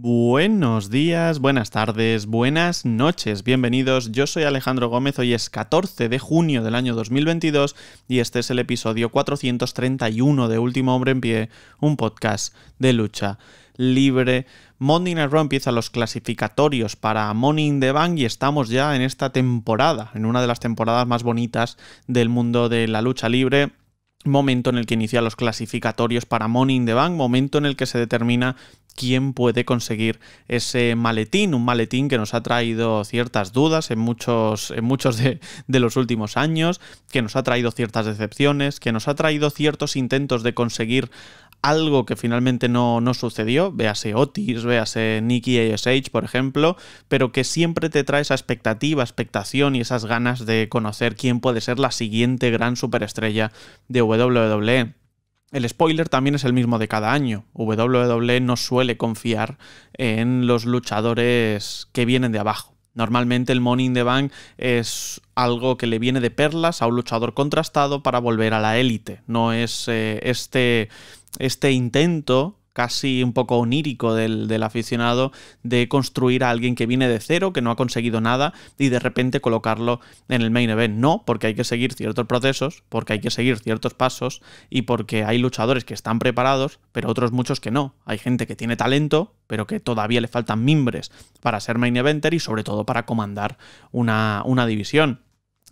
Buenos días, buenas tardes, buenas noches, bienvenidos. Yo soy Alejandro Gómez, hoy es 14 de junio del año 2022 y este es el episodio 431 de Último Hombre en Pie, un podcast de lucha libre. Monday Night Raw empieza los clasificatorios para Money in the Bank y estamos ya en esta temporada, en una de las temporadas más bonitas del mundo de la lucha libre momento en el que inicia los clasificatorios para Money in the Bank, momento en el que se determina quién puede conseguir ese maletín, un maletín que nos ha traído ciertas dudas en muchos, en muchos de, los últimos años, que nos ha traído ciertas decepciones, que nos ha traído ciertos intentos de conseguir algo que finalmente no, no sucedió, véase Otis, véase Nicky ASH, por ejemplo, pero que siempre te trae esa expectativa, expectación y esas ganas de conocer quién puede ser la siguiente gran superestrella de WWE. El spoiler también es el mismo de cada año. WWE no suele confiar en los luchadores que vienen de abajo. Normalmente el Money in the Bank es algo que le viene de perlas a un luchador contrastado para volver a la élite. No es eh, este, este intento casi un poco onírico del, del, aficionado de construir a alguien que viene de cero, que no ha conseguido nada y de repente colocarlo en el main event. No, porque hay que seguir ciertos procesos, porque hay que seguir ciertos pasos y porque hay luchadores que están preparados, pero otros muchos que no. Hay gente que tiene talento, pero que todavía le faltan mimbres para ser main eventer y sobre todo para comandar una, una división.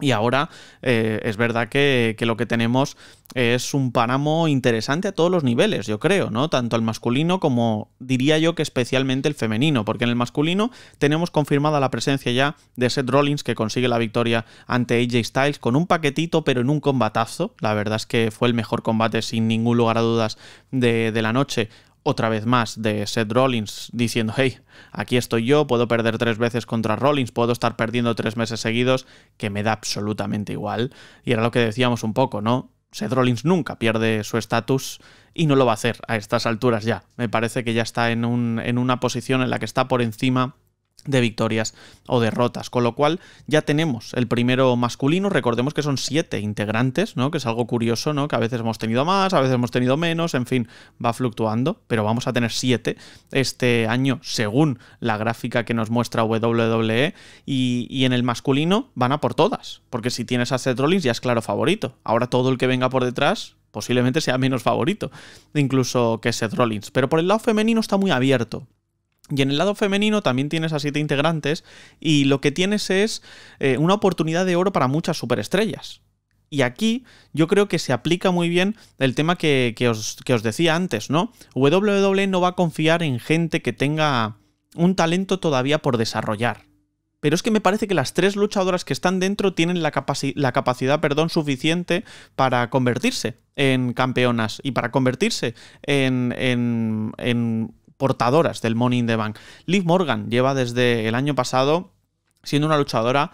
Y ahora eh, es verdad que, lo que tenemos es un páramo interesante a todos los niveles, yo creo, ¿no? Tanto el masculino como diría yo que especialmente el femenino, porque en el masculino tenemos confirmada la presencia ya de Seth Rollins que consigue la victoria ante AJ Styles con un paquetito pero en un combatazo. La verdad es que fue el mejor combate sin ningún lugar a dudas de la noche otra vez más de Seth Rollins diciendo, hey, aquí estoy yo, puedo perder tres veces contra Rollins, puedo estar perdiendo tres meses seguidos, que me da absolutamente igual. Y era lo que decíamos un poco, ¿no? Seth Rollins nunca pierde su estatus y no lo va a hacer a estas alturas ya. Me parece que ya está en, un, en una posición en la que está por encima de victorias o derrotas, con lo cual ya tenemos el primero masculino, recordemos que son siete integrantes, ¿no? Que es algo curioso, ¿no? Que a veces hemos tenido más, a veces hemos tenido menos, en fin, va fluctuando, pero vamos a tener siete este año según la gráfica que nos muestra WWE y, y en el masculino van a por todas, porque si tienes a Seth Rollins ya es claro favorito, ahora todo el que venga por detrás posiblemente sea menos favorito, incluso que Seth Rollins, pero por el lado femenino está muy abierto, y en el lado femenino también tienes a siete integrantes y lo que tienes es eh, una oportunidad de oro para muchas superestrellas. Y aquí yo creo que se aplica muy bien el tema que, que, os, que os decía antes, ¿no? WWE no va a confiar en gente que tenga un talento todavía por desarrollar. Pero es que me parece que las tres luchadoras que están dentro tienen la, capaci la capacidad perdón, suficiente para convertirse en campeonas y para convertirse en, en, en portadoras del Money in the Bank. Liv Morgan lleva desde el año pasado siendo una luchadora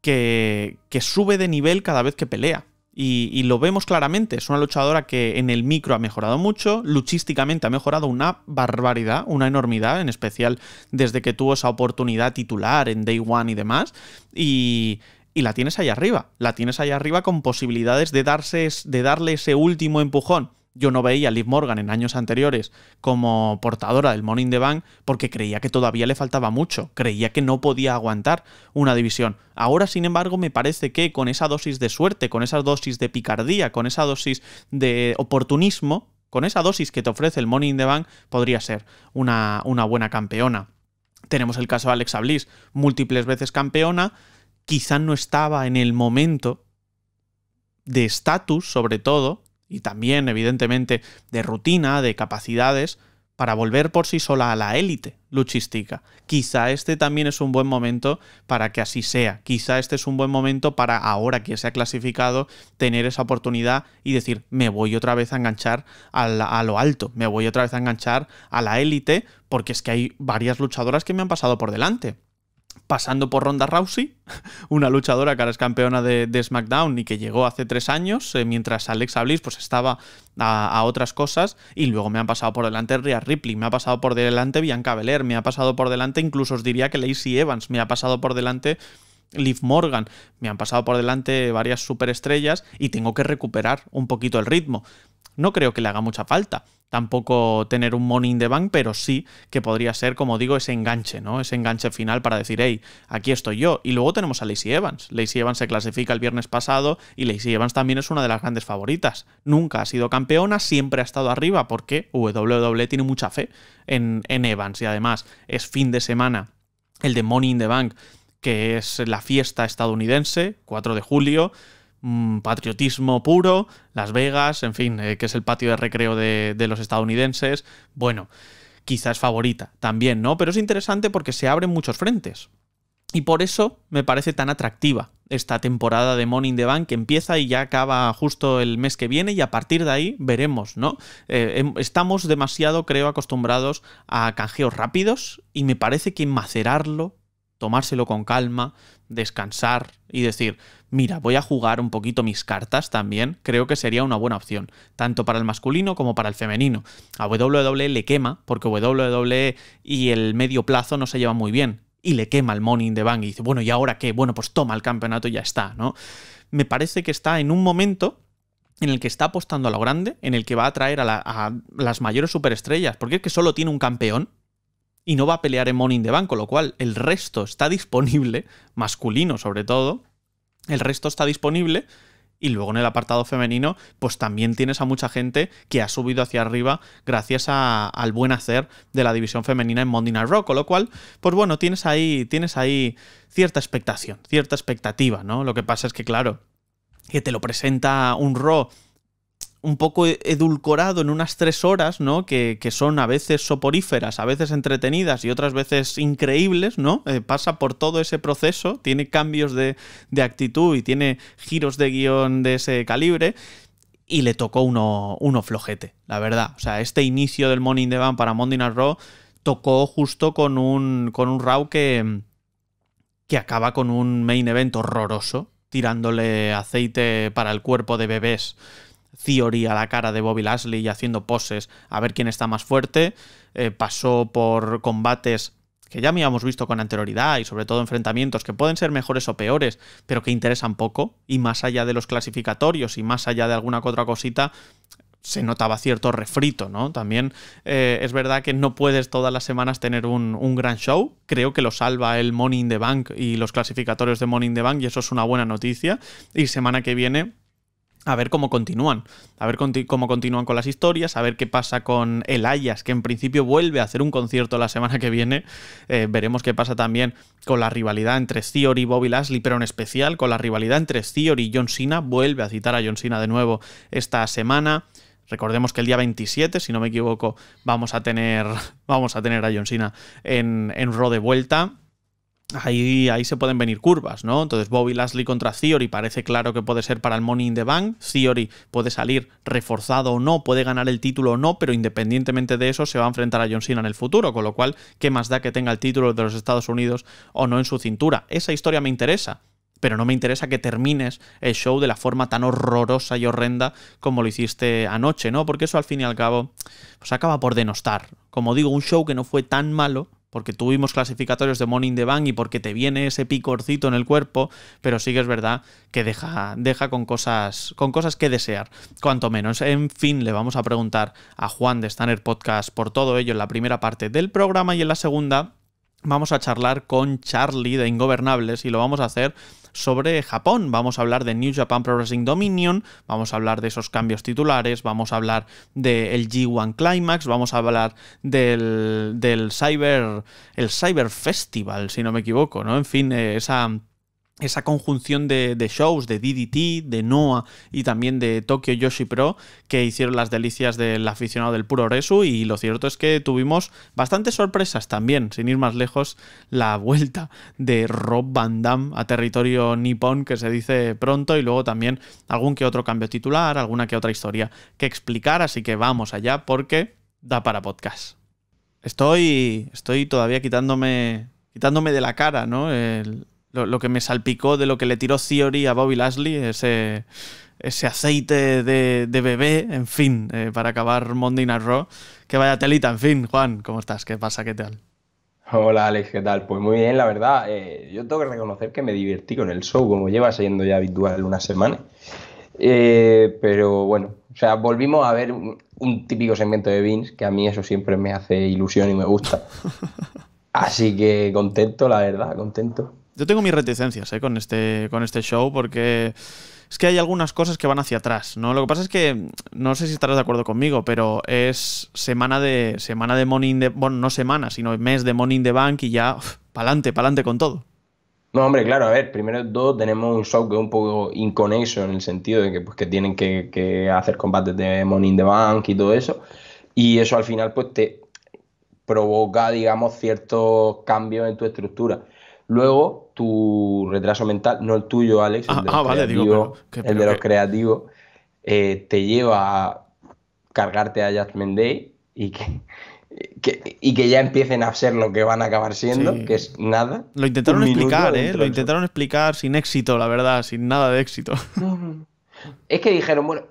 que, sube de nivel cada vez que pelea. Y, lo vemos claramente, es una luchadora que en el micro ha mejorado mucho, luchísticamente ha mejorado una barbaridad, una enormidad, en especial desde que tuvo esa oportunidad titular en Day One y demás. Y, y la tienes ahí arriba, la tienes ahí arriba con posibilidades de, darse, de darle ese último empujón yo no veía a Liv Morgan en años anteriores como portadora del Morning the Bank porque creía que todavía le faltaba mucho, creía que no podía aguantar una división. Ahora, sin embargo, me parece que con esa dosis de suerte, con esa dosis de picardía, con esa dosis de oportunismo, con esa dosis que te ofrece el Morning the Bank, podría ser una, una buena campeona. Tenemos el caso de Alexa Bliss, múltiples veces campeona, quizá no estaba en el momento de estatus, sobre todo, y también, evidentemente, de rutina, de capacidades, para volver por sí sola a la élite luchística. Quizá este también es un buen momento para que así sea. Quizá este es un buen momento para, ahora que se ha clasificado, tener esa oportunidad y decir, me voy otra vez a enganchar a, a lo alto, me voy otra vez a enganchar a la élite, porque es que hay varias luchadoras que me han pasado por delante pasando por Ronda Rousey, una luchadora que ahora es campeona de, SmackDown y que llegó hace tres años, eh, mientras Alexa Bliss pues estaba a, a, otras cosas, y luego me han pasado por delante Rhea Ripley, me ha pasado por delante Bianca Belair, me ha pasado por delante, incluso os diría que Lacey Evans, me ha pasado por delante Liv Morgan, me han pasado por delante varias superestrellas y tengo que recuperar un poquito el ritmo. No creo que le haga mucha falta tampoco tener un money in the bank, pero sí que podría ser, como digo, ese enganche, ¿no? Ese enganche final para decir, hey, aquí estoy yo. Y luego tenemos a Lacey Evans. Lacey Evans se clasifica el viernes pasado y Lacey Evans también es una de las grandes favoritas. Nunca ha sido campeona, siempre ha estado arriba porque WWE tiene mucha fe en, en Evans y además es fin de semana el de Money in the Bank, que es la fiesta estadounidense, 4 de julio patriotismo puro, Las Vegas, en fin, eh, que es el patio de recreo de, los estadounidenses. Bueno, quizás favorita también, ¿no? Pero es interesante porque se abren muchos frentes. Y por eso me parece tan atractiva esta temporada de Morning the Bank que empieza y ya acaba justo el mes que viene y a partir de ahí veremos, ¿no? Eh, em, estamos demasiado, creo, acostumbrados a canjeos rápidos y me parece que macerarlo, tomárselo con calma, descansar y decir, mira, voy a jugar un poquito mis cartas también, creo que sería una buena opción, tanto para el masculino como para el femenino. A WWE le quema, porque WWE y el medio plazo no se llevan muy bien, y le quema el Money in the Bank y dice, bueno, ¿y ahora qué? Bueno, pues toma el campeonato y ya está, ¿no? Me parece que está en un momento en el que está apostando a lo grande, en el que va a traer a, a las mayores superestrellas, porque es que solo tiene un campeón, y no va a pelear en Money in the con lo cual el resto está disponible, masculino sobre todo, el resto está disponible y luego en el apartado femenino, pues también tienes a mucha gente que ha subido hacia arriba gracias al buen hacer de la división femenina en Monday Night Raw. Con lo cual, pues bueno, tienes ahí, tienes ahí cierta expectación, cierta expectativa, ¿no? Lo que pasa es que, claro, que te lo presenta un Raw un poco e-, edulcorado en unas tres horas, ¿no? Que, son a veces soporíferas, a veces entretenidas y otras veces increíbles, ¿no? Eh, pasa por todo ese proceso, tiene cambios de, de, actitud y tiene giros de guion de ese calibre. Y le tocó uno, uno flojete, la verdad. O sea, este inicio del Money in the Bank para Monday Night Raw tocó justo con un, con un Raw que, que acaba con un main event horroroso, tirándole aceite para el cuerpo de bebés Theory a la cara de Bobby Lashley y haciendo poses a ver quién está más fuerte. Eh, pasó por combates que ya habíamos visto con anterioridad y sobre todo enfrentamientos que pueden ser mejores o peores, pero que interesan poco y más allá de los clasificatorios y más allá de alguna otra cosita, se notaba cierto refrito, ¿no? También eh, es verdad que no puedes todas las semanas tener un, un, gran show. Creo que lo salva el Money in the Bank y los clasificatorios de Money in the Bank y eso es una buena noticia. Y semana que viene a ver cómo continúan, a ver cómo continúan con las historias, a ver qué pasa con el Ayas, que en principio vuelve a hacer un concierto la semana que viene. Eh, veremos qué pasa también con la rivalidad entre Theory y Bobby Lashley, pero en especial con la rivalidad entre Theory y John Cena. Vuelve a citar a John Cena de nuevo esta semana. Recordemos que el día 27, si no me equivoco, vamos a tener, vamos a, tener a John Cena en, en Raw de vuelta. Ahí, ahí, se pueden venir curvas, ¿no? Entonces Bobby Lashley contra Theory parece claro que puede ser para el Money in the Bank. Theory puede salir reforzado o no, puede ganar el título o no, pero independientemente de eso se va a enfrentar a John Cena en el futuro, con lo cual, ¿qué más da que tenga el título de los Estados Unidos o no en su cintura? Esa historia me interesa, pero no me interesa que termines el show de la forma tan horrorosa y horrenda como lo hiciste anoche, ¿no? Porque eso al fin y al cabo pues acaba por denostar. Como digo, un show que no fue tan malo porque tuvimos clasificatorios de Morning the Bank y porque te viene ese picorcito en el cuerpo, pero sí que es verdad que deja, deja con, cosas, con cosas que desear, cuanto menos. En fin, le vamos a preguntar a Juan de Stanner Podcast por todo ello en la primera parte del programa y en la segunda vamos a charlar con Charlie de Ingobernables y lo vamos a hacer sobre Japón. Vamos a hablar de New Japan Pro Wrestling Dominion, vamos a hablar de esos cambios titulares, vamos a hablar del G1 Climax, vamos a hablar del, del Cyber, el Cyber Festival, si no me equivoco, ¿no? En fin, eh, esa esa conjunción de, shows de DDT, de Noah y también de Tokyo Yoshi Pro que hicieron las delicias del aficionado del puro Resu y lo cierto es que tuvimos bastantes sorpresas también, sin ir más lejos, la vuelta de Rob Van Damme a territorio nipón que se dice pronto y luego también algún que otro cambio titular, alguna que otra historia que explicar, así que vamos allá porque da para podcast. Estoy, estoy todavía quitándome, quitándome de la cara, ¿no? El, lo, que me salpicó de lo que le tiró Theory a Bobby Lashley, ese, ese aceite de, bebé, en fin, eh, para acabar Monday Night Raw. Que vaya telita, en fin, Juan, ¿cómo estás? ¿Qué pasa? ¿Qué tal? Hola Alex, ¿qué tal? Pues muy bien, la verdad. Eh, yo tengo que reconocer que me divertí con el show, como lleva siendo ya habitual una semana. Eh, pero bueno, O sea, volvimos a ver un, un típico segmento de Vince, que a mí eso siempre me hace ilusión y me gusta. Así que contento, la verdad, contento. Yo tengo mis reticencias ¿eh? con, este, con este show porque es que hay algunas cosas que van hacia atrás, ¿no? Lo que pasa es que, no sé si estarás de acuerdo conmigo, pero es semana de semana de Money in the... Bueno, no semana, sino mes de Money in the Bank y ya, pa'lante, pa'lante con todo. No, hombre, claro, a ver, primero todo tenemos un show que es un poco inconexo en el sentido de que, pues, que tienen que, que hacer combates de Money in the Bank y todo eso. Y eso al final, pues, te provoca, digamos, ciertos cambios en tu estructura. Luego, tu retraso mental, no el tuyo, Alex, el Ah, de los ah, vale, digo, creativos, pero- que- el pero de los que- creativos, eh, te lleva a cargarte a Judgment Day y que, que- y que ya empiecen a ser lo que van a acabar siendo, Sí. que es nada. Lo intentaron explicar, ¿eh? Lo intentaron explicar sin éxito, la verdad, sin nada de éxito. Es que dijeron, bueno,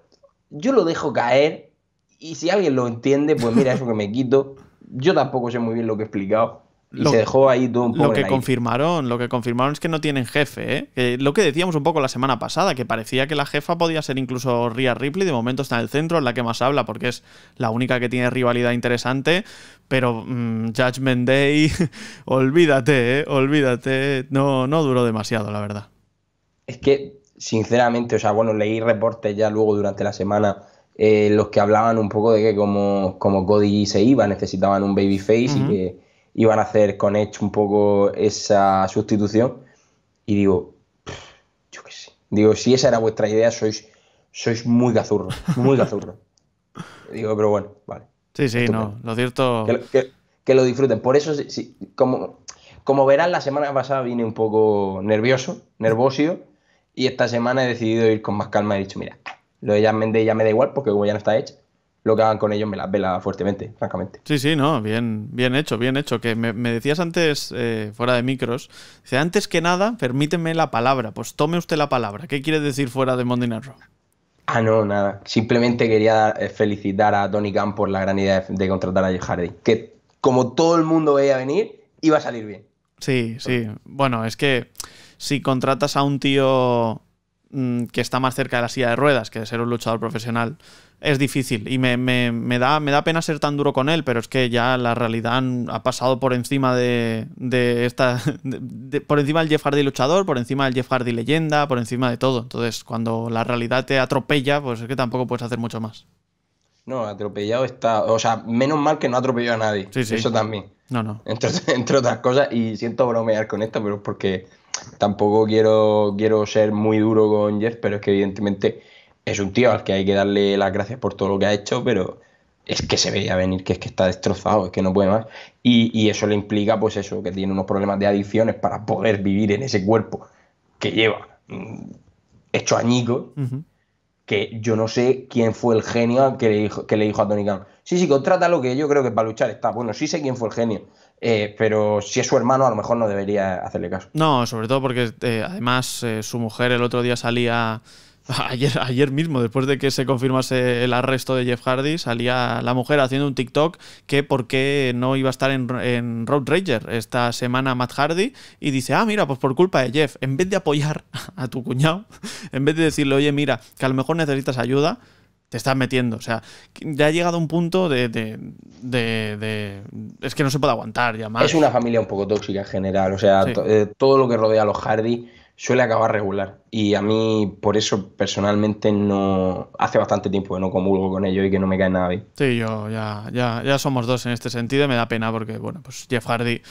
yo lo dejo caer y si alguien lo entiende, pues mira, eso que me quito. Yo tampoco sé muy bien lo que he explicado. Y Lo- se dejó ahí todo un poco Lo que confirmaron, lo que confirmaron es que no tienen jefe, ¿eh? Que lo que decíamos un poco la semana pasada, que parecía que la jefa podía ser incluso Rhea Ripley, de momento está en el centro, es la que más habla, porque es la única que tiene rivalidad interesante, pero mm, Judgment Day, olvídate, ¿eh? Olvídate, no, no duró demasiado, la verdad. Es que, sinceramente, o sea, bueno, leí reportes ya luego durante la semana eh, los que hablaban un poco de que como, como Cody se iba, necesitaban un babyface Ujú. y que iban a hacer con Edge un poco esa sustitución. Y digo, yo qué sé. Digo, si esa era vuestra idea, sois, sois muy gazurros, muy gazurros. digo, pero bueno, vale. Sí, sí, Estupendo. no, lo cierto... Que, lo- que- que lo disfruten. Por eso, sí, sí, como, como verán, la semana pasada vine un poco nervioso, nervosio, y esta semana he decidido ir con más calma. He dicho, mira, lo de Jan Mendes ya me da igual, porque como ya no está hecho, lo que hagan con ellos me la vela fuertemente, francamente. Sí, sí, no, bien, bien hecho, bien hecho. Que me, me decías antes, eh, fuera de micros, dice, antes que nada, permíteme la palabra. Pues tome usted la palabra. ¿Qué quiere decir fuera de Monday Night Raw? Ah, no, nada. Simplemente quería eh, felicitar a Tony Khan por la gran idea de, de contratar a Jeff Hardy. Que como todo el mundo veía venir, iba a salir bien. Sí, sí. Bueno, es que si contratas a un tío mm, que está más cerca de la silla de ruedas que de ser un luchador profesional, es difícil. Y me, me- me da, me da pena ser tan duro con él, pero es que ya la realidad han- ha pasado por encima de, de esta. de- de- por encima del Jeff Hardy luchador, por encima del Jeff Hardy leyenda, por encima de todo. Entonces, cuando la realidad te atropella, pues es que tampoco puedes hacer mucho más. No, atropellado está. O sea, menos mal que no atropelló a nadie. Sí, sí. Eso también. No, no. Entre, entre otras cosas, y siento bromear con esto, pero porque tampoco quiero, quiero ser muy duro con Jeff, pero es que evidentemente es un tío al que hay que darle las gracias por todo lo que ha hecho, pero es que se veía venir que es que está destrozado, es que no puede más. Y, y eso le implica, pues eso, que tiene unos problemas de adicciones para poder vivir en ese cuerpo que lleva mm, hecho añicos que yo no sé quién fue el genio que le dijo, que le dijo a Tony Khan. Sí, sí, contrátalo, que yo creo que para luchar está. Bueno, sí sé quién fue el genio, eh, pero si es su hermano, a lo mejor no debería hacerle caso. No, sobre todo porque eh, además eh, su mujer el otro día salía. Ayer, ayer mismo, después de que se confirmase el arresto de Jeff Hardy, salía la mujer haciendo un TikTok que por qué no iba a estar en, en Road Rager esta semana Matt Hardy y dice, ah, mira, pues por culpa de Jeff, en vez de apoyar a tu cuñado, en vez de decirle, oye, mira, que a lo mejor necesitas ayuda, te estás metiendo. O sea, ya ha llegado un punto de, de- de- de- Es que no se puede aguantar ya más. Es una familia un poco tóxica en general, o sea, Sí. eh, todo lo que rodea a los Hardy suele acabar regular. Y a mí, por eso, personalmente, no. Hace bastante tiempo que no comulgo con ellos y que no me cae nada bien. Sí, yo ya, ya, ya somos dos en este sentido me da pena porque, bueno, pues Jeff Hardy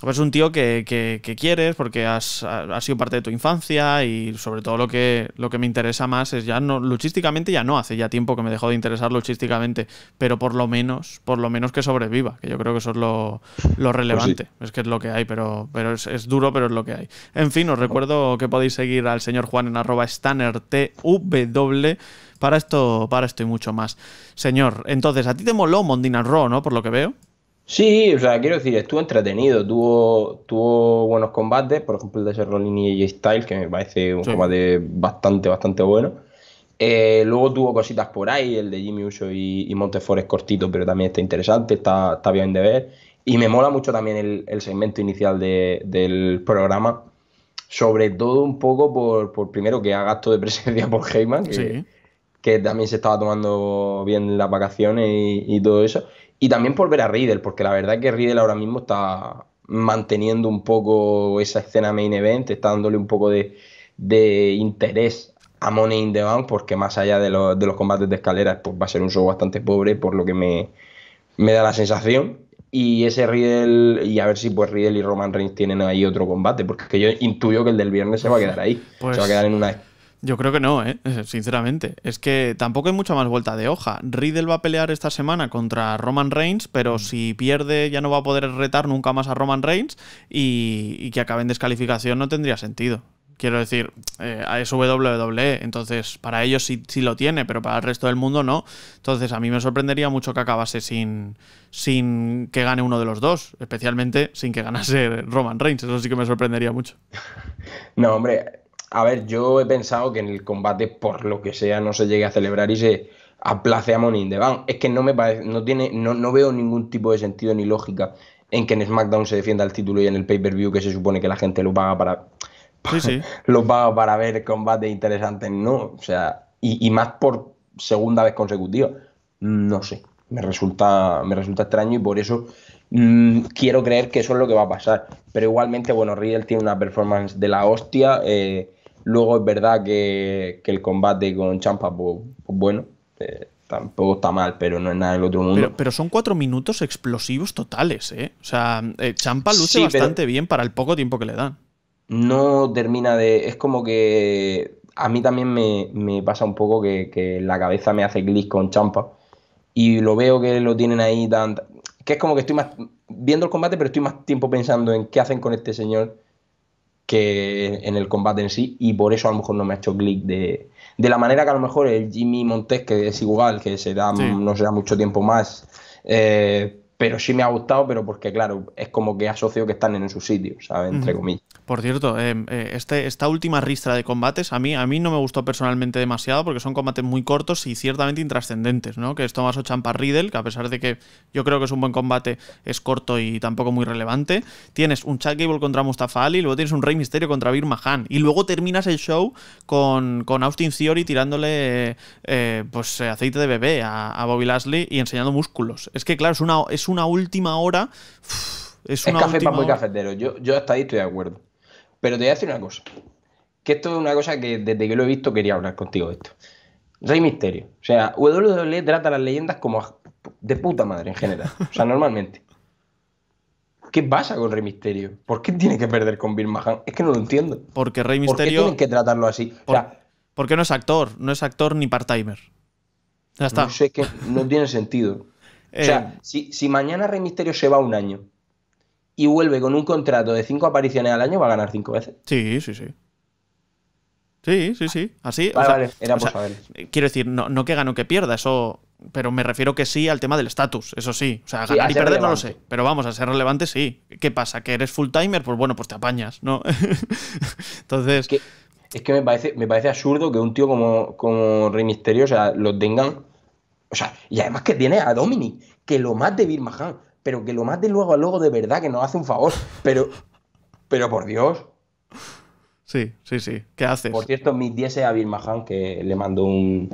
pues es un tío que, que- que quieres porque has, ha sido parte de tu infancia y sobre todo lo que, lo que me interesa más es ya no, luchísticamente ya no, hace ya tiempo que me dejó de interesar luchísticamente, pero por lo menos, por lo menos que sobreviva, que yo creo que eso es lo, lo relevante, es que es lo que hay, pero, pero es, es duro, pero es lo que hay. En fin, os recuerdo que podéis seguir al señor Juan en arroba StannerTW para esto, para esto y mucho más. Señor, entonces, a ti te moló Mondina Raw, ¿no? Por lo que veo. Sí, o sea, quiero decir, estuvo entretenido, tuvo, tuvo buenos combates, por ejemplo el de Serrolin y Styles, que me parece un Sí. combate bastante, bastante bueno. Eh, luego tuvo cositas por ahí, el de Jimmy Uso y, y Montefort es cortito, pero también está interesante, está, está bien de ver. Y me mola mucho también el, el segmento inicial de- del programa, sobre todo un poco por, por primero que haga acto de presencia por Heyman, que, Sí. que también se estaba tomando bien las vacaciones y, todo eso. Y también por ver a Riddle, porque la verdad es que Riddle ahora mismo está manteniendo un poco esa escena main event, está dándole un poco de, interés a Money in the Bank, porque más allá de, los combates de escaleras, pues va a ser un show bastante pobre, por lo que me, me da la sensación. Y ese Riddle, y a ver si pues Riddle y Roman Reigns tienen ahí otro combate, porque yo intuyo que el del viernes se va a quedar ahí. se va a pues quedar en una. Yo creo que no, ¿eh? sinceramente. Es que tampoco hay mucha más vuelta de hoja. Riddle va a pelear esta semana contra Roman Reigns, pero mm. si pierde ya no va a poder retar nunca más a Roman Reigns y, y que acabe en descalificación no tendría sentido. Quiero decir, eh, es WWE, entonces para ellos sí, sí, lo tiene, pero para el resto del mundo no. Entonces a mí me sorprendería mucho que acabase sin, sin que gane uno de los dos, especialmente sin que ganase Roman Reigns. Eso sí que me sorprendería mucho. No, hombre, a ver, yo he pensado que en el combate, por lo que sea, no se llegue a celebrar y se aplace a Money in the Bank. Es que no me parece, no tiene, no, no veo ningún tipo de sentido ni lógica en que en SmackDown se defienda el título y en el pay-per-view que se supone que la gente lo paga para Sí, sí. los pago para ver combates interesantes, no. O sea, y, más por segunda vez consecutiva. No sé. Me resulta, me resulta extraño y por eso mm, quiero creer que eso es lo que va a pasar. Pero igualmente, bueno, Riddle tiene una performance de la hostia. Eh, luego es verdad que, el combate con Champa, pues, pues bueno, eh, tampoco está mal, pero no es nada del otro mundo. Pero, son cuatro minutos explosivos totales, ¿eh? O sea, eh, Champa luce bastante bien para el poco tiempo que le dan no termina de. Es como que a mí también me, pasa un poco que, la cabeza me hace clic con Champa. Y lo veo que lo tienen ahí tan. Que es como que estoy más viendo el combate, pero estoy más tiempo pensando en qué hacen con este señor que en el combate en sí. Y por eso a lo mejor no me ha hecho clic de, de la manera que a lo mejor el Jimmy Montes, que es igual, que se da, no será mucho tiempo más. Eh, pero sí me ha gustado, pero porque, claro, es como que asocio que están en su sitio, ¿sabes? Entre comillas. Por cierto, eh, eh, este, esta última ristra de combates a mí, a mí no me gustó personalmente demasiado porque son combates muy cortos y ciertamente intrascendentes, ¿no? Que es Tomás Champa Riddle, que a pesar de que yo creo que es un buen combate, es corto y tampoco muy relevante. Tienes un Chad Gable contra Mustafa Ali, luego tienes un Rey Misterio contra Bir Mahan. Y luego terminas el show con, con Austin Theory tirándole eh, pues, aceite de bebé a, Bobby Lashley y enseñando músculos. Es que, claro, es una, es una última hora. es, una café para muy cafetero. Yo, yo hasta ahí estoy de acuerdo. Pero te voy a decir una cosa. Que esto es una cosa que desde que lo he visto quería hablar contigo de esto. Rey Misterio. O sea, WWE trata a las leyendas como de puta madre en general. O sea, normalmente. ¿Qué pasa con Rey Misterio? ¿Por qué tiene que perder con Bill Mahan? Es que no lo entiendo. Porque Rey Misterio. ¿Por qué tienen que tratarlo así? porque no es actor, no es actor ni part-timer. Ya está. No sé que no tiene sentido. O sea, eh, si, si mañana Rey Misterio se va un año y vuelve con un contrato de cinco apariciones al año, va a ganar cinco veces. Sí, sí, sí. Sí, sí, sí. Así. Vale, vale, era por saber. Quiero decir, no, no que gane o que pierda, eso. Pero me refiero que sí al tema del estatus, eso sí. O sea, ganar y perder no lo sé. Pero vamos, a ser relevante sí. ¿Qué pasa? ¿Que eres full timer? Pues bueno, pues te apañas, ¿no? Entonces. Es que, me, parece, me parece absurdo que un tío como, como Rey Misterio, o sea, lo tengan. O sea, y además que tiene a Dominic, que lo mate de Mahan pero que lo mate luego a luego de verdad, que nos hace un favor. Pero, pero por Dios. Sí, sí, sí. ¿Qué haces? Por cierto, mis 10 a Bill Mahan, que le mandó un,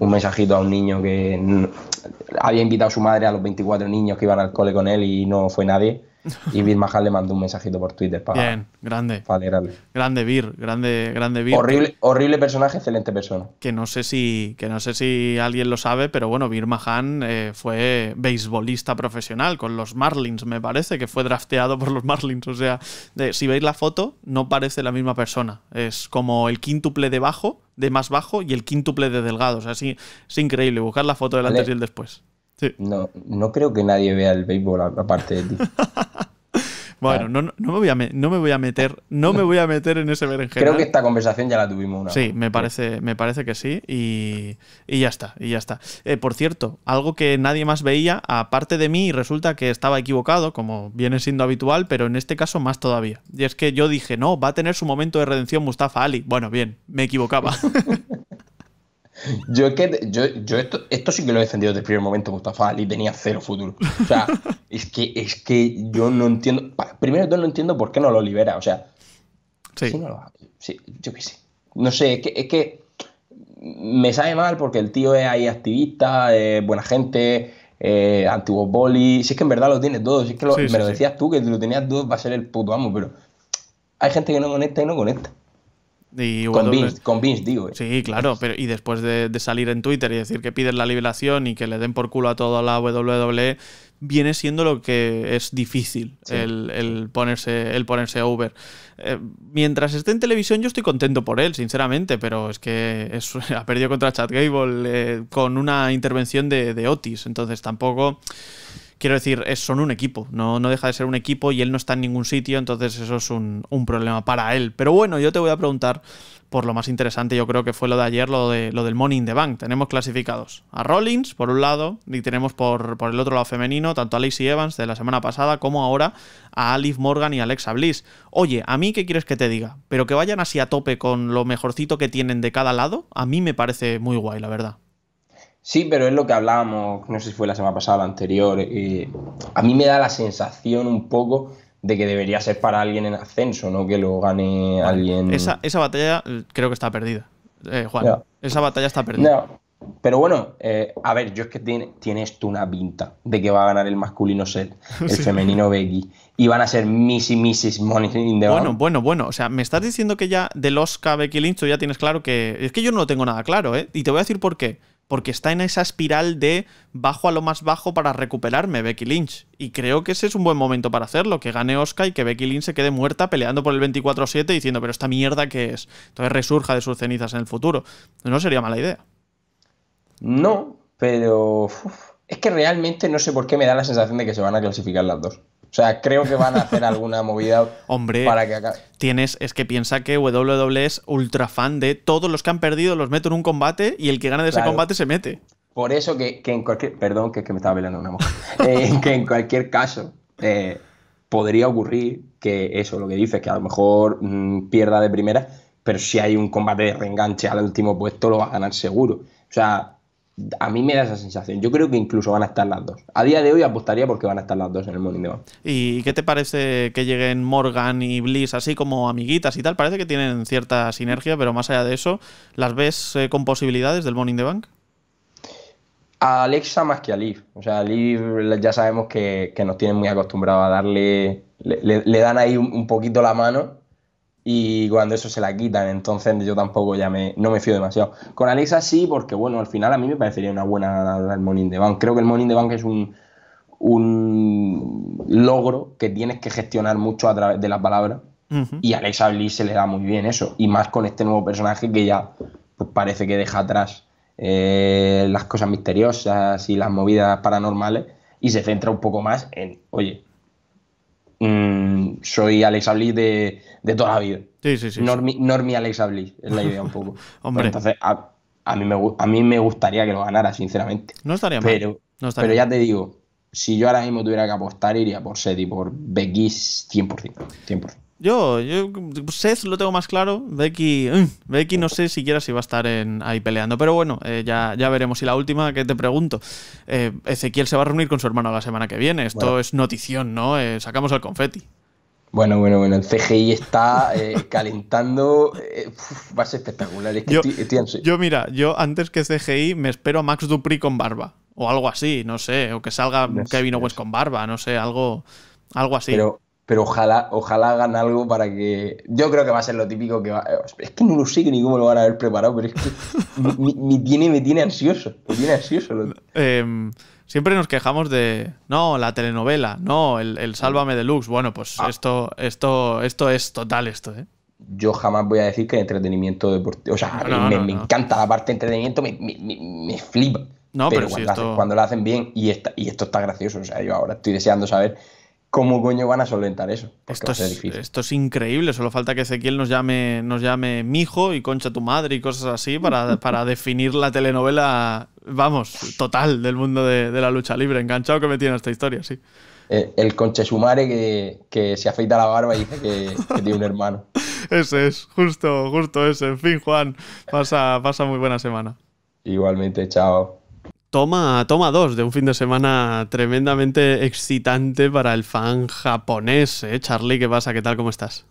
un, mensajito a un niño que había invitado a su madre a los 24 niños que iban al cole con él y no fue nadie. Y Bill Mahal le mandó un mensajito por Twitter para, Bien, grande. alegrarle. Grande Vir, grande, grande Vir. Horrible, horrible personaje, excelente persona. Que no sé si, que no sé si alguien lo sabe, pero bueno, Bir Mahan eh, fue beisbolista profesional con los Marlins, me parece, que fue drafteado por los Marlins. O sea, si veis la foto, no parece la misma persona. Es como el quíntuple de bajo, de más bajo, y el quíntuple de delgado. O sea, sí, es increíble. Buscar la foto del antes y el después. No, no creo que nadie vea el béisbol aparte de ti. Bueno, no, no, me voy a no me voy a meter, no me voy a meter en ese berenjena. Creo que esta conversación ya la tuvimos una Sí, me parece, me parece que sí. Y, ya está, y ya está. Eh, por cierto, algo que nadie más veía, aparte de mí, resulta que estaba equivocado, como viene siendo habitual, pero en este caso más todavía. Y es que yo dije, no, va a tener su momento de redención Mustafa Ali. Bueno, bien, me equivocaba. Yo es que yo, yo esto, esto sí que lo he defendido desde el primer momento, Mustafa Ali tenía cero futuro. O sea, es que, es que yo no entiendo. Primero todo no entiendo por qué no lo libera. O sea, sí. no lo, sí yo qué sé. No sé, es que, es que me sabe mal porque el tío es ahí activista, es buena gente, eh, antiguo boli. Si es que en verdad lo tiene todo, si es que me lo decías tú, que lo tenías todo, va a ser el puto amo, pero hay gente que no conecta y no conecta. Con, Vince, digo. Eh. Sí, claro, pero y después de, salir en Twitter y decir que piden la liberación y que le den por culo a toda la WWE, viene siendo lo que es difícil el, ponerse, el ponerse over. Eh, mientras esté en televisión yo estoy contento por él, sinceramente, pero es que ha perdido contra Chad Gable eh, con una intervención de, de Otis, entonces tampoco quiero decir, son un equipo, no, no deja de ser un equipo y él no está en ningún sitio, entonces eso es un, problema para él. Pero bueno, yo te voy a preguntar por lo más interesante, yo creo que fue lo de ayer, lo, de, lo del Money in the Bank. Tenemos clasificados a Rollins, por un lado, y tenemos por, por el otro lado femenino, tanto a Lacey Evans de la semana pasada como ahora a Alice Morgan y Alexa Bliss. Oye, ¿a mí qué quieres que te diga? Pero que vayan así a tope con lo mejorcito que tienen de cada lado, a mí me parece muy guay, la verdad. Sí, pero es lo que hablábamos, no sé si fue la semana pasada o la anterior. a mí me da la sensación un poco de que debería ser para alguien en ascenso, no que lo gane alguien. Esa, esa batalla eh, creo que está perdida, eh, Juan. Esa batalla está perdida. Pero bueno, eh, a ver, yo es que tiene, tienes tú una pinta de que va a ganar el masculino set, el femenino Becky, y van a ser Miss y Mrs. Money in the Bueno, bueno, bueno. O sea, me estás diciendo que ya del Oscar Becky Lynch tú ya tienes claro que. Es que yo no lo tengo nada claro, ¿eh? Y te voy a decir por qué porque está en esa espiral de bajo a lo más bajo para recuperarme Becky Lynch. Y creo que ese es un buen momento para hacerlo, que gane Oscar y que Becky Lynch se quede muerta peleando por el 24-7 diciendo, pero esta mierda qué es. Entonces resurja de sus cenizas en el futuro. No sería mala idea. No, pero es que realmente no sé por qué me da la sensación de que se van a clasificar las dos. O sea, creo que van a hacer alguna movida Hombre, para que Tienes, es que piensa que WWE es ultra fan de todos los que han perdido, los meto en un combate y el que gana de ese combate se mete. Por eso que, en cualquier. Perdón, que, que me estaba peleando una mujer. Eh, que en cualquier caso. Eh, podría ocurrir que eso, lo que dices, que a lo mejor mm, pierda de primera, pero si hay un combate de reenganche al último puesto, lo va a ganar seguro. O sea, a mí me da esa sensación. Yo creo que incluso van a estar las dos. A día de hoy apostaría porque van a estar las dos en el Morning Bank. ¿Y qué te parece que lleguen Morgan y Bliss así como amiguitas y tal? Parece que tienen cierta sinergia, pero más allá de eso, ¿las ves eh, con posibilidades del Morning the Bank? A Alexa más que a Liv. O sea, a Liv ya sabemos que, nos tienen muy acostumbrados a darle. Le, dan ahí un poquito la mano y cuando eso se la quitan, entonces yo tampoco ya me, no me fío demasiado. Con Alexa sí, porque bueno, al final a mí me parecería una buena el Morning the Bank. Creo que el Morning the Bank es un, un logro que tienes que gestionar mucho a través de las palabras. Y a Alexa Bliss se le da muy bien eso. Y más con este nuevo personaje que ya pues, parece que deja atrás eh, las cosas misteriosas y las movidas paranormales y se centra un poco más en, oye, Mm, soy Alexa Bliss de, toda la vida. Sí, sí, sí. Normi, Alexa Bliss, es la idea un poco. Hombre. entonces, a, mí me, a mí me gustaría que lo ganara, sinceramente. No estaría pero, mal. pero ya te digo, si yo ahora mismo tuviera que apostar, iría por Seth y por Becky 100%. 100%. Yo, yo, Seth lo tengo más claro. Becky, mm, Becky no sé siquiera si va a estar en, ahí peleando. Pero bueno, eh, ya, ya veremos. Y la última que te pregunto: eh, Ezequiel se va a reunir con su hermano la semana que viene. Esto es notición, ¿no? Eh, sacamos el confeti. Bueno, bueno, bueno. El CGI está calentando. va a ser espectacular. yo, mira, yo antes que CGI me espero a Max Dupri con barba. O algo así, no sé. O que salga Kevin Owens con barba, no sé, algo, algo así. Pero pero ojalá, ojalá hagan algo para que. Yo creo que va a ser lo típico que va. Es que no lo sé ni cómo lo van a haber preparado, pero es que me, tiene, me tiene ansioso. Me tiene ansioso. Em, siempre nos quejamos de. No, la telenovela, no, el, el Sálvame Deluxe. Bueno, pues ah. esto, esto, esto es total, esto, ¿eh? Yo jamás voy a decir que el entretenimiento deportivo. O sea, me, encanta la parte de entretenimiento, me, me flipa. No, pero, cuando, cuando, lo hacen bien y, y esto está gracioso. O sea, yo ahora estoy deseando saber ¿Cómo coño van a solventar eso? Esto es, esto es, increíble, solo falta que Ezequiel nos llame, nos llame mijo y concha tu madre y cosas así para, para definir la telenovela, vamos, total del mundo de, la lucha libre. Enganchado que me tiene esta historia, sí. Eh, el, conche sumare que, que, se afeita la barba y dice que, tiene un hermano. ese es, justo, justo ese. En fin, Juan, pasa, pasa muy buena semana. Igualmente, chao. Toma, toma dos de un fin de semana tremendamente excitante para el fan japonés, ¿eh? Charlie, ¿qué pasa? ¿Qué tal? ¿Cómo estás?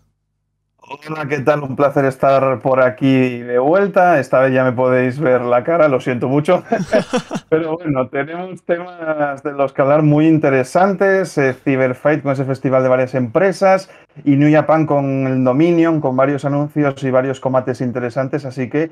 Hola, ¿qué tal? Un placer estar por aquí de vuelta. Esta vez ya me podéis ver la cara, lo siento mucho. Pero bueno, tenemos temas de los que hablar muy interesantes. Eh, Cyberfight con ese festival de varias empresas y New Japan con el Dominion, con varios anuncios y varios combates interesantes. Así que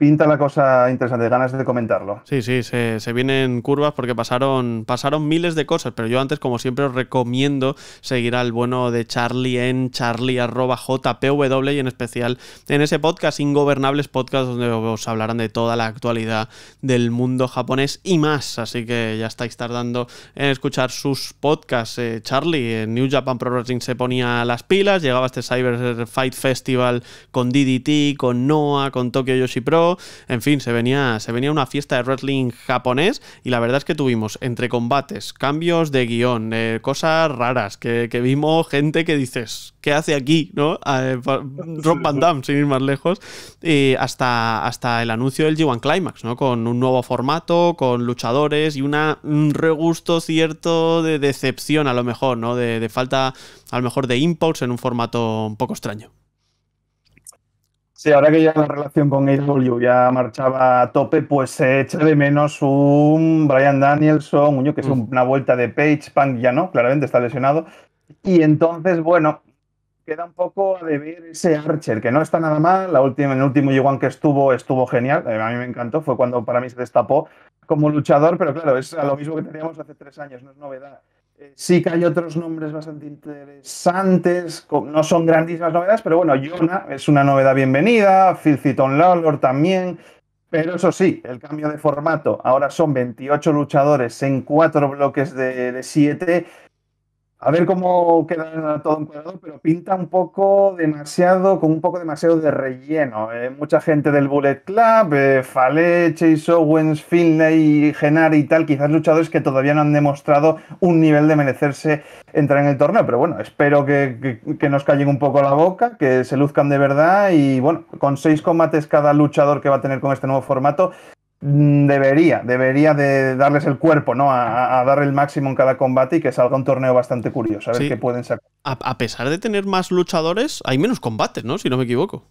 pinta la cosa interesante, ganas de comentarlo. Sí, sí, se, vienen curvas porque pasaron, pasaron miles de cosas, pero yo antes, como siempre, os recomiendo seguir al bueno de Charlie en charlie.jpw y en especial en ese podcast, Ingobernables Podcast, donde os hablarán de toda la actualidad del mundo japonés y más. Así que ya estáis tardando en escuchar sus podcasts. Eh, Charlie, en New Japan Pro Wrestling se ponía las pilas, llegaba este Cyber Fight Festival con DDT, con Noah, con Tokyo Yoshi Pro en fin, se venía, se venía una fiesta de wrestling japonés y la verdad es que tuvimos entre combates, cambios de guion, eh, cosas raras, que, vimos gente que dices, ¿qué hace aquí? ¿no? Rob Van Damme, sin ir más lejos, y hasta, hasta el anuncio del G1 Climax, ¿no? Con un nuevo formato, con luchadores y una, un regusto cierto de decepción a lo mejor, ¿no? De, de falta a lo mejor de impulse en un formato un poco extraño. Sí, ahora que ya la relación con AEW ya marchaba a tope, pues se echa de menos un Brian Danielson, un yo que es mm. una vuelta de Page, Punk ya no, claramente está lesionado. Y entonces, bueno, queda un poco de ver ese Archer, que no está nada mal. La última, el último G1 que estuvo, estuvo genial. Eh, a mí me encantó, fue cuando para mí se destapó como luchador, pero claro, es lo mismo que teníamos hace tres años, no es novedad. Sí que hay otros nombres bastante interesantes, no son grandísimas novedades, pero bueno, Yona es una novedad bienvenida, Filciton Lawlor también, pero eso sí, el cambio de formato, ahora son 28 luchadores en cuatro bloques de 7, a ver cómo queda todo encuadrado, pero pinta un poco demasiado, con un poco demasiado de relleno. Eh, mucha gente del Bullet Club, eh, Fale, Chase Owens, Finlay, Genari y tal, quizás luchadores que todavía no han demostrado un nivel de merecerse entrar en el torneo. Pero bueno, espero que, que nos callen un poco la boca, que se luzcan de verdad y bueno, con seis combates cada luchador que va a tener con este nuevo formato, debería, debería de darles el cuerpo, ¿no? A, dar el máximo en cada combate y que salga un torneo bastante curioso, a ver qué pueden sacar. A, pesar de tener más luchadores, hay menos combates, ¿no? Si no me equivoco.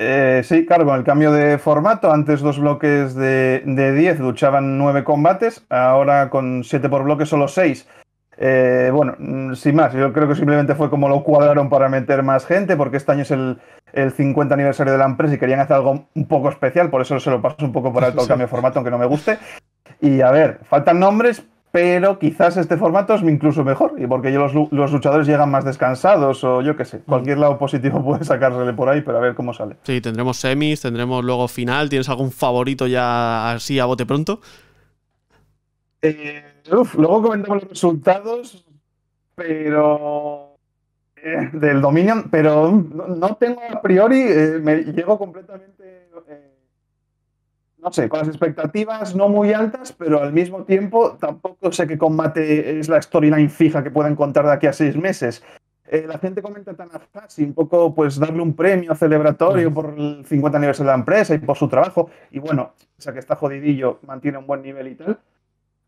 Eh, sí, claro, con el cambio de formato, antes dos bloques de, de 10 luchaban nueve combates, ahora con siete por bloque solo seis. Eh, bueno, mm, sin más, yo creo que simplemente fue como lo cuadraron para meter más gente, porque este año es el, el 50 aniversario de la empresa y querían hacer algo un poco especial, por eso se lo paso un poco por alto el cambio de formato, aunque no me guste. Y a ver, faltan nombres, pero quizás este formato es incluso mejor, y porque los, los luchadores llegan más descansados o yo qué sé, cualquier lado positivo puede sacársele por ahí, pero a ver cómo sale. Sí, tendremos semis, tendremos luego final, ¿tienes algún favorito ya así a bote pronto? Eh, luego comentamos los resultados, pero eh, del Dominion, pero no, tengo a priori, eh, me llego completamente, eh, no sé, con las expectativas no muy altas, pero al mismo tiempo tampoco sé qué combate es la storyline fija que pueden contar de aquí a seis meses. la gente comenta tan y un poco pues darle un premio celebratorio por el 50 aniversario de la empresa y por su trabajo, y bueno, o sea que está jodidillo, mantiene un buen nivel y tal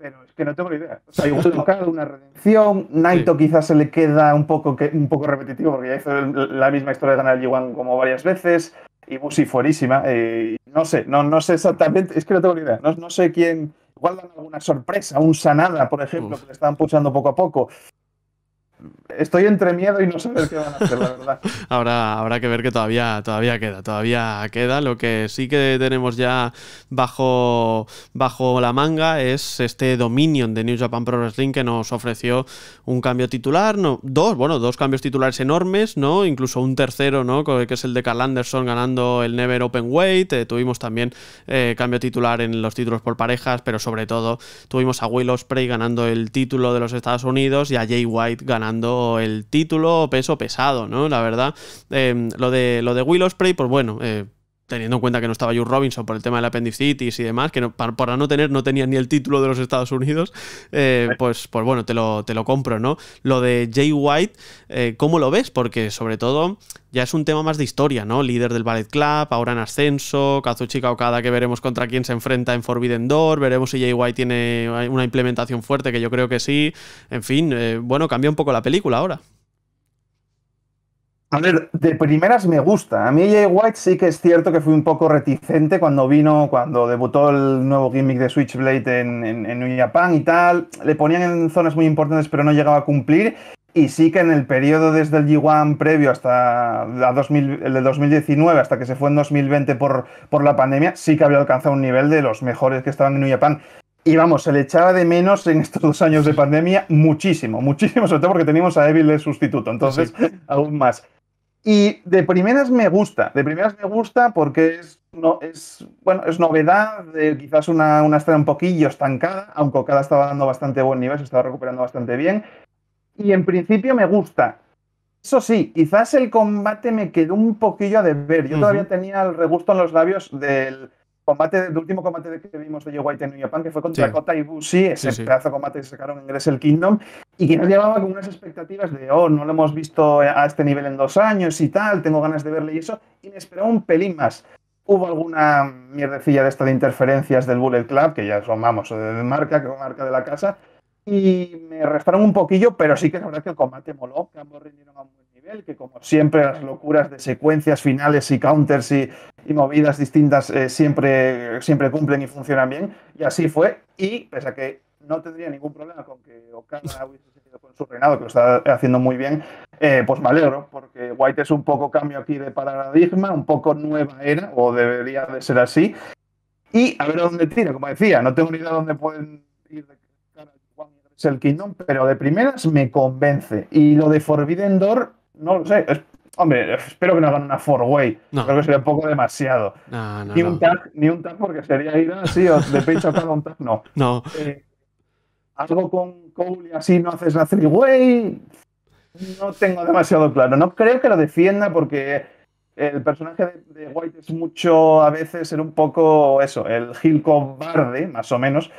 pero es que no tengo ni idea. O sea, igual una redención. Naito quizás se le queda un poco, un poco repetitivo porque ya hizo la misma historia de ganar el G1 como varias veces. Y Busi fuerísima. Eh, no sé, no, no sé exactamente. Es que no tengo ni idea. No, no sé quién. Igual dan alguna sorpresa. Un Sanada, por ejemplo, que le están puchando poco a poco estoy entre miedo y no saber qué van a hacer, la verdad. habrá, habrá que ver que todavía, todavía queda, todavía queda. Lo que sí que tenemos ya bajo, bajo la manga es este Dominion de New Japan Pro Wrestling que nos ofreció un cambio titular, no, dos, bueno, dos cambios titulares enormes, ¿no? Incluso un tercero, ¿no? Que es el de Carl Anderson ganando el Never Open Weight. Eh, tuvimos también eh, cambio titular en los títulos por parejas, pero sobre todo tuvimos a Will Ospreay ganando el título de los Estados Unidos y a Jay White ganando el título peso pesado, ¿no? La verdad, em, lo, de, lo de Will pues bueno, eh, teniendo en cuenta que no estaba Joe Robinson por el tema del apendicitis y demás, que no, para, no tener, no tenía ni el título de los Estados Unidos, eh, pues, pues bueno, te lo, te lo compro, ¿no? Lo de Jay White, eh, ¿cómo lo ves? Porque sobre todo ya es un tema más de historia, ¿no? Líder del Ballet Club, ahora en ascenso, Kazuchika Okada que veremos contra quién se enfrenta en Forbidden Door, veremos si Jay White tiene una implementación fuerte, que yo creo que sí, en fin, eh, bueno, cambia un poco la película ahora. A ver, de primeras me gusta. A mí Jay White sí que es cierto que fui un poco reticente cuando vino, cuando debutó el nuevo gimmick de Switchblade en, en, New Japan y tal. Le ponían en zonas muy importantes pero no llegaba a cumplir. Y sí que en el periodo desde el G1 previo hasta la 2000, el de 2019, hasta que se fue en 2020 por, por la pandemia, sí que había alcanzado un nivel de los mejores que estaban en New Japan. Y vamos, se le echaba de menos en estos dos años de pandemia muchísimo, muchísimo, sobre todo porque teníamos a Evil de sustituto, entonces aún más. Y de primeras me gusta, de primeras me gusta porque es, no, es, bueno, es novedad, quizás una, una estrella un poquillo estancada, aunque Okada estaba dando bastante buen nivel, se estaba recuperando bastante bien. Y en principio me gusta. Eso sí, quizás el combate me quedó un poquillo a deber. Yo todavía tenía el regusto en los labios del, combate, el último combate que vimos de Joe White en New Japan, que fue contra Kota Ibushi, ese pedazo de combate que sacaron en Wrestle Kingdom, y que nos llevaba con unas expectativas de, oh, no lo hemos visto a este nivel en dos años y tal, tengo ganas de verle y eso, y me esperaba un pelín más. Hubo alguna mierdecilla de esta de interferencias del Bullet Club, que ya son, vamos, de marca, que marca de la casa, y me restaron un poquillo, pero sí que es verdad que el combate moló, que ambos rindieron a un buen nivel, que como siempre las locuras de secuencias finales y counters y, movidas distintas eh, siempre, siempre cumplen y funcionan bien, y así fue, y pese a que no tendría ningún problema con que Okada hubiese seguido con su reinado, que lo está haciendo muy bien, eh, pues me alegro, porque White es un poco cambio aquí de paradigma, un poco nueva era, o debería de ser así, y a ver dónde tira, como decía, no tengo ni idea dónde pueden ir de el Kingdom, pero de primeras me convence. Y lo de Forbidden Door, no lo sé. Hombre, espero que no hagan una four-way. Creo que sería un poco demasiado. ni, un tag, ni un tag, porque sería ir así, o de pecho a cada un tag, no. No. Eh, algo con Cole y así no haces la three-way. No tengo demasiado claro. No creo que lo defienda porque el personaje de, White es mucho, a veces, ser un poco eso, el Gil cobarde, más o menos.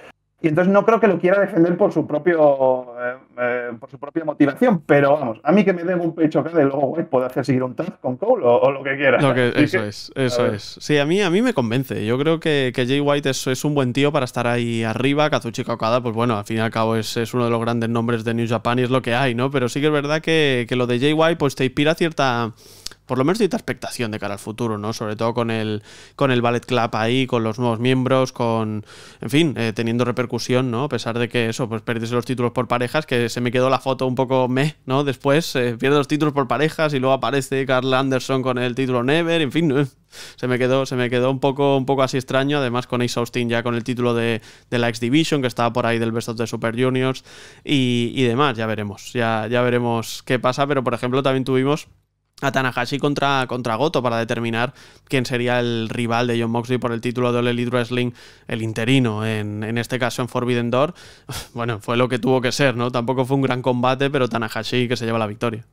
Y entonces no creo que lo quiera defender por su propio eh, eh, por su propia motivación. Pero vamos, a mí que me den un pecho acá de luego White puede hacer seguir un tag con Cole o, lo que quiera. eso es, eso es. Sí, a mí, a mí me convence. Yo creo que, que Jay White es, es, un buen tío para estar ahí arriba. Kazuchika Okada, pues bueno, al fin y al cabo es, es, uno de los grandes nombres de New Japan y es lo que hay, ¿no? Pero sí que es verdad que, que lo de Jay White pues te inspira cierta por lo menos cierta expectación de cara al futuro, ¿no? Sobre todo con el, con el Ballet Club ahí, con los nuevos miembros, con, en fin, eh, teniendo repercusión, ¿no? A pesar de que eso, pues pierdes los títulos por parejas, que se me quedó la foto un poco meh, ¿no? Después eh, pierde los títulos por parejas y luego aparece Carl Anderson con el título Never, en fin, se me quedó, se me quedó un poco, un poco así extraño, además con Ace Austin ya con el título de, de la X Division, que estaba por ahí del Best of the Super Juniors y, y demás, ya veremos, ya, ya veremos qué pasa, pero por ejemplo también tuvimos a Tanahashi contra, contra Goto para determinar quién sería el rival de John Moxley por el título de All Wrestling, el interino, en, en, este caso en Forbidden Door. Bueno, fue lo que tuvo que ser, ¿no? Tampoco fue un gran combate, pero Tanahashi que se lleva la victoria.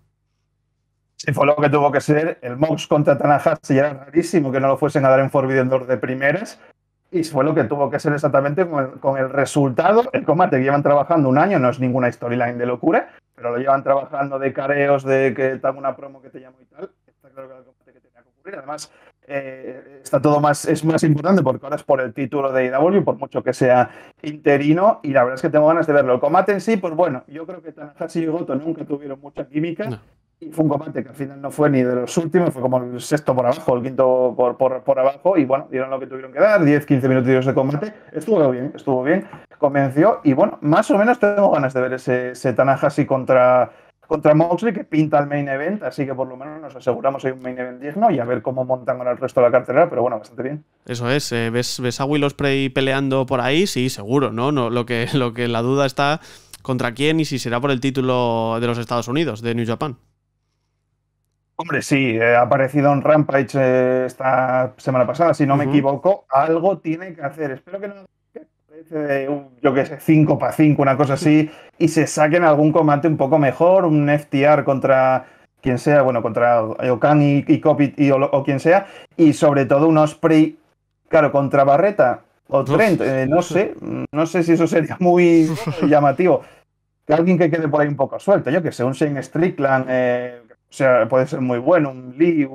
Sí, fue lo que tuvo que ser. El Mox contra Tanahashi era rarísimo que no lo fuesen a dar en Forbidden Door de primeras. Y fue lo que tuvo que ser exactamente con el, resultado. El combate que llevan trabajando un año no es ninguna storyline de locura pero lo llevan trabajando de careos, de que te una promo que te llamo y tal. Está claro que era el combate que tenía que ocurrir. Además, eh, está todo más, es más importante porque ahora es por el título de IW, por mucho que sea interino, y la verdad es que tengo ganas de verlo. El combate en sí, pues bueno, yo creo que Tanahashi y Goto nunca tuvieron mucha química. Y fue un combate que al final no fue ni de los últimos, fue como el sexto por abajo, el quinto por, por, por abajo, y bueno, dieron lo que tuvieron que dar, 10, 15 minutos de combate. Estuvo bien, estuvo bien, convenció, y bueno, más o menos tengo ganas de ver ese, ese Tanahashi contra, contra Moxley que pinta el main event, así que por lo menos nos aseguramos hay un main event digno y a ver cómo montan con el resto de la cartelera, pero bueno, bastante bien. Eso es, eh, ¿ves, ¿ves a Willow Spray peleando por ahí? Sí, seguro, ¿no? no lo, que, lo que la duda está contra quién y si será por el título de los Estados Unidos, de New Japan. Hombre, sí, eh, ha aparecido en Rampage eh, esta semana pasada, si no me equivoco. Algo tiene que hacer. Espero que no yo qué sé, 5 para 5, una cosa así, y se saquen algún combate un poco mejor, un FTR contra quien sea, bueno, contra Okan y, y o, quien sea, y sobre todo un Osprey, claro, contra Barreta o Trent, eh, no sé, no sé si eso sería muy llamativo. Que alguien que quede por ahí un poco suelto, yo que sé, un Shane Strickland, o sea, puede ser muy bueno, un Lee,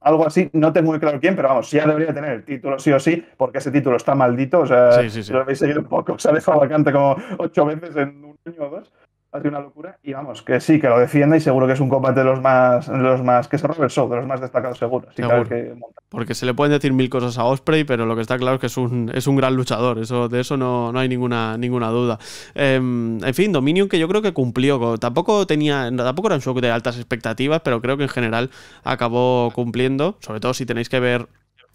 algo así, no tengo muy claro quién, pero vamos, ya debería tener el título sí o sí, porque ese título está maldito, o sea, lo habéis seguido un poco, se ha dejado vacante como ocho veces en un año o dos. Ha sido una locura. Y vamos, que sí, que lo defienda y seguro que es un combate de los más, los más que se robe el show, de los más destacados seguro. Porque se le pueden decir mil cosas a Osprey, pero lo que está claro es que es un, es un gran luchador. Eso, de eso no, no hay ninguna, ninguna duda. Em, en fin, Dominion que yo creo que cumplió. Tampoco tenía. Tampoco era un show de altas expectativas, pero creo que en general acabó cumpliendo. Sobre todo si tenéis que ver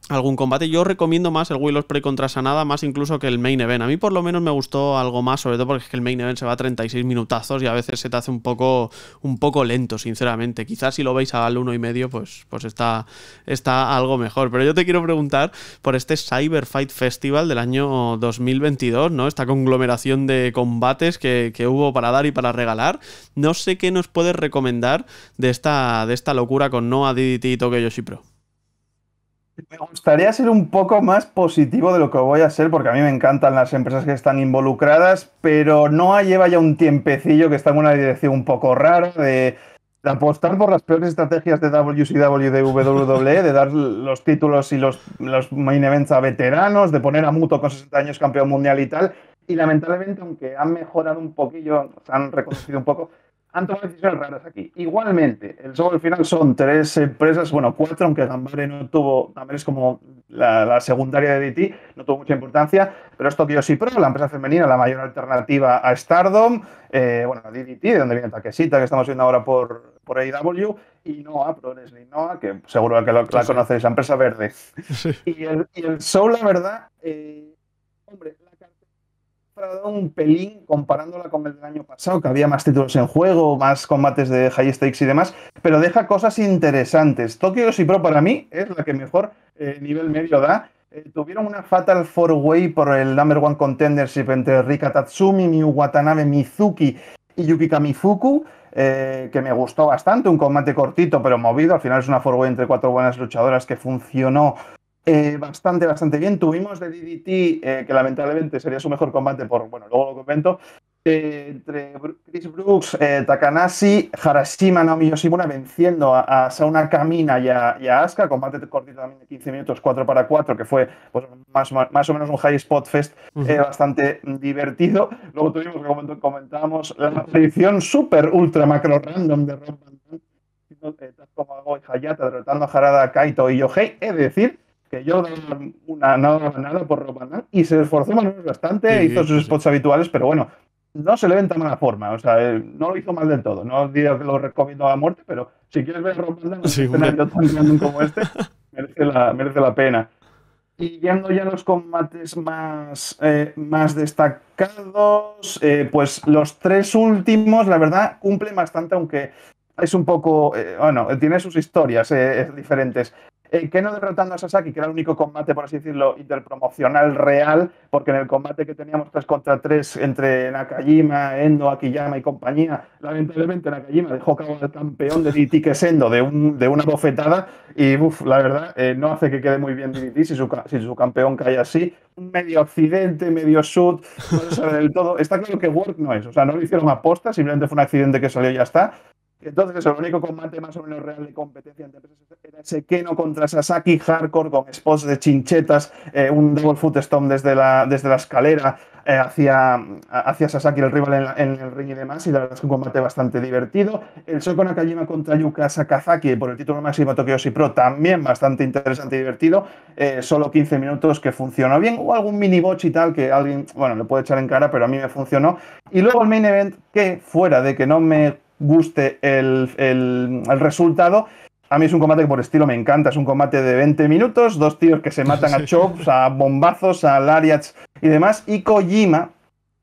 algún combate. Yo recomiendo más el Will Ospreay contra Sanada, más incluso que el Main Event. A mí por lo menos me gustó algo más, sobre todo porque es que el Main Event se va a 36 minutazos y a veces se te hace un poco, un poco lento, sinceramente. Quizás si lo veis al uno y medio, pues, pues está, está algo mejor. Pero yo te quiero preguntar por este Cyber Fight Festival del año 2022, ¿no? Esta conglomeración de combates que, que hubo para dar y para regalar. No sé qué nos puedes recomendar de esta, de esta locura con Noah, DDT y Tokyo Yoshi Pro. Me gustaría ser un poco más positivo de lo que voy a ser, porque a mí me encantan las empresas que están involucradas, pero no lleva ya un tiempecillo que está en una dirección un poco rara de, apostar por las peores estrategias de WCW y de WWE, de dar los títulos y los, main events a veteranos, de poner a Muto con 60 años campeón mundial y tal. Y lamentablemente, aunque han mejorado un poquillo, se han reconocido un poco, han tomado decisiones raras aquí. Igualmente, el show al final son tres empresas, bueno, cuatro, aunque Gambare no tuvo, Gambare es como la, secundaria de DT, no tuvo mucha importancia, pero es Tokyo Pro, la empresa femenina, la mayor alternativa a Stardom, eh, bueno, DDT, de donde viene Takeshita, que estamos viendo ahora por, por AEW, y Noah, Pro Wrestling Noah, que seguro que la conocéis, la empresa verde. Y, el, y el show, la verdad, eh, hombre, un pelín comparándola con el del año pasado, que había más títulos en juego, más combates de high stakes y demás, pero deja cosas interesantes. Tokyo y Pro para mí es la que mejor eh, nivel medio da. Eh, tuvieron una Fatal Four Way por el Number One Contendership entre Rika Tatsumi, Miyu Watanabe, Mizuki y Yuki Kamifuku. Eh, que me gustó bastante, un combate cortito pero movido, al final es una four way entre cuatro buenas luchadoras que funcionó eh, bastante, bastante bien. Tuvimos de DDT, eh, que lamentablemente sería su mejor combate, por, bueno, luego lo comento, eh, entre Chris Brooks, Takanashi, Harashima, Naomi Yoshimura venciendo a, Sauna Kamina y a, Asuka, combate cortito también de 15 minutos, 4 para 4, que fue pues, más, más, o menos un high spot fest bastante divertido. Luego tuvimos, como comentábamos, la aparición super ultra macro random de Rob Van como Hayata derrotando a Harada, Kaito y Yohei, es decir, que yo una, nada, nada por Roman y se esforzó bastante, hizo sus spots habituales, pero bueno, no se le ve en tan mala forma, o sea, eh, no lo hizo mal del todo, no digo que lo recomiendo a muerte, pero si quieres ver Roman en sí, un escenario tan como este, merece la, merece la pena. Y yendo ya a los combates más, eh, más destacados, eh, pues los tres últimos, la verdad, cumplen bastante, aunque es un poco, bueno, tiene sus historias diferentes. Eh, que no derrotando a Sasaki, que era el único combate, por así decirlo, interpromocional real, porque en el combate que teníamos 3 contra 3 entre Nakajima, Endo, Akiyama y compañía, lamentablemente Nakajima dejó cabo al campeón de DT Sendo de, un, de una bofetada y la verdad eh, no hace que quede muy bien DDT si su, si su campeón cae así. Medio accidente, medio shoot, no se sabe del todo. Está claro que Work no es, o sea, no lo hicieron aposta, simplemente fue un accidente que salió y ya está. Entonces, el único combate más o menos real de competencia entre empresas era ese Keno contra Sasaki hardcore con spots de chinchetas, eh, un double foot stomp desde la, desde la escalera eh, hacia, hacia, Sasaki, el rival en, el ring y demás. Y la verdad es que un combate bastante divertido. El Shoko Nakajima contra Yuka Sakazaki por el título máximo Tokyo Pro también bastante interesante y divertido. Eh, solo 15 minutos que funcionó bien. O algún mini botch y tal que alguien, bueno, le puede echar en cara, pero a mí me funcionó. Y luego el main event que fuera de que no me guste el, resultado. A mí es un combate que por estilo me encanta. Es un combate de 20 minutos, dos tíos que se matan a chops, a bombazos, a lariats y demás. Y Kojima,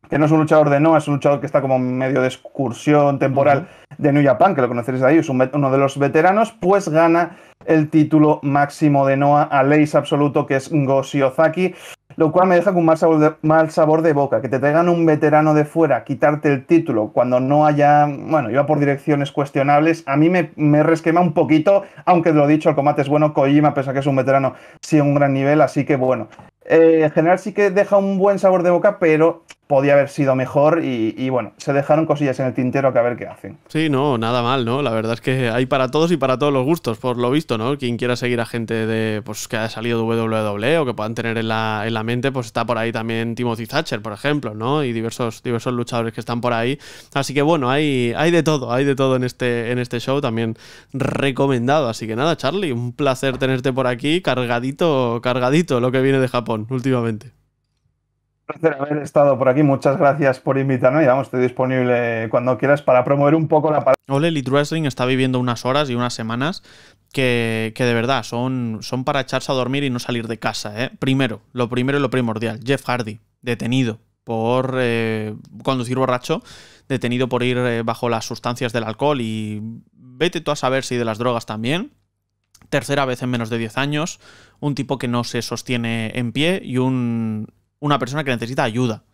que no es un luchador de no, es un luchador que está como medio de excursión temporal de New Japan, que lo conoceréis ahí, es uno de los veteranos, pues gana el título máximo de Noah a Leis absoluto, que es Goshi Ozaki lo cual me deja con mal sabor, de, mal sabor de boca. Que te traigan un veterano de fuera, quitarte el título cuando no haya, bueno, iba por direcciones cuestionables, a mí me, resquema un poquito, aunque lo dicho, el combate es bueno, Kojima, pese a que es un veterano, sí un gran nivel, así que bueno. eh, en general sí que deja un buen sabor de boca, pero podía haber sido mejor y, bueno, se dejaron cosillas en el tintero que a ver qué hacen. Sí, no, nada mal, ¿no? La verdad es que hay para todos y para todos los gustos, por lo visto, ¿no? Quien quiera seguir a gente de, pues, que haya salido de WWE o que puedan tener en la, en la mente, pues está por ahí también Timothy Thatcher, por ejemplo, ¿no? Y diversos, diversos luchadores que están por ahí. Así que bueno, hay, hay de todo, hay de todo en este, en este show, también recomendado. Así que nada, Charlie, un placer tenerte por aquí, cargadito, cargadito lo que viene de Japón últimamente placer haber estado por aquí. Muchas gracias por invitarme. Y vamos, estoy disponible cuando quieras para promover un poco la palabra. Ole Elite Wrestling está viviendo unas horas y unas semanas que, de verdad son, son para echarse a dormir y no salir de casa. ¿eh? Primero, lo primero y lo primordial. Jeff Hardy, detenido por eh, conducir borracho, detenido por ir eh, bajo las sustancias del alcohol y vete tú a saber si de las drogas también. Tercera vez en menos de 10 años, un tipo que no se sostiene en pie y un una persona que necesita ayuda.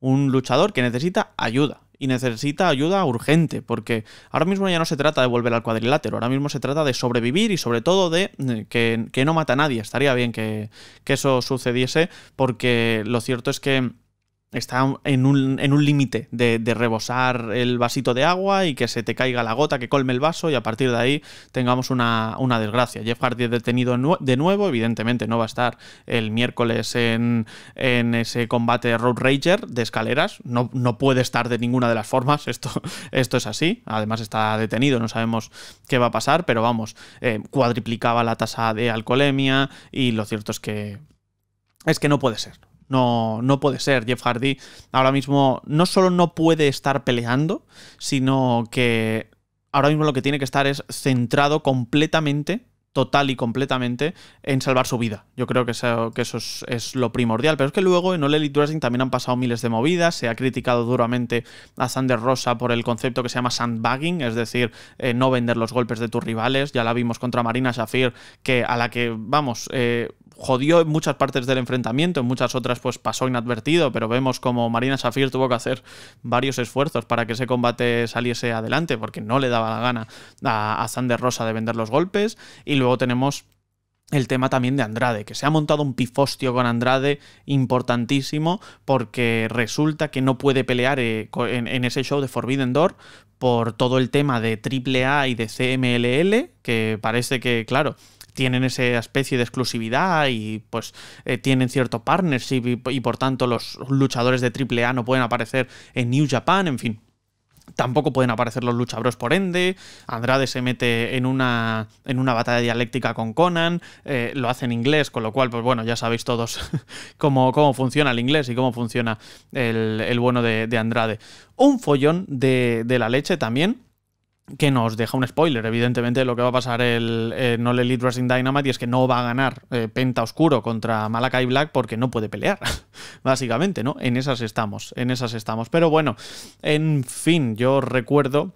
Un luchador que necesita ayuda. Y necesita ayuda urgente, porque ahora mismo ya no se trata de volver al cuadrilátero, ahora mismo se trata de sobrevivir y sobre todo de eh, que, no mata a nadie. Estaría bien que, que eso sucediese, porque lo cierto es que está en un, en un límite de, rebosar el vasito de agua y que se te caiga la gota que colme el vaso y a partir de ahí tengamos una, una desgracia. Jeff Hardy detenido de nuevo, evidentemente no va a estar el miércoles en, en ese combate Road Rager de escaleras, no, no, puede estar de ninguna de las formas, esto, esto es así, además está detenido, no sabemos qué va a pasar, pero vamos, eh, cuadriplicaba la tasa de alcoholemia y lo cierto es que es que no puede ser. No, no puede ser. Jeff Hardy ahora mismo no solo no puede estar peleando, sino que ahora mismo lo que tiene que estar es centrado completamente total y completamente en salvar su vida. Yo creo que eso, es, lo primordial. Pero es que luego en All Elite Wrestling también han pasado miles de movidas. Se ha criticado duramente a Sander Rosa por el concepto que se llama sandbagging, es decir, eh, no vender los golpes de tus rivales. Ya la vimos contra Marina Shafir, que a la que, vamos, eh, jodió en muchas partes del enfrentamiento, en muchas otras pues pasó inadvertido, pero vemos como Marina Shafir tuvo que hacer varios esfuerzos para que ese combate saliese adelante, porque no le daba la gana a, a Rosa de vender los golpes, y luego tenemos el tema también de Andrade, que se ha montado un pifostio con Andrade importantísimo porque resulta que no puede pelear eh, en, en, ese show de Forbidden Door por todo el tema de AAA y de CMLL, que parece que, claro, tienen esa especie de exclusividad y pues eh, tienen cierto partnership y, por tanto los luchadores de AAA no pueden aparecer en New Japan, en fin. Tampoco pueden aparecer los luchadores por ende. Andrade se mete en una, en una batalla dialéctica con Conan. Eh, lo hace en inglés, con lo cual, pues bueno, ya sabéis todos cómo, cómo funciona el inglés y cómo funciona el, el bueno de, de, Andrade. Un follón de, de la leche también que nos deja un spoiler, evidentemente, de lo que va a pasar el, el No Elite Wrestling Dynamite y es que no va a ganar eh, Penta Oscuro contra Malakai Black porque no puede pelear, básicamente, ¿no? En esas estamos, en esas estamos. Pero bueno, en fin, yo recuerdo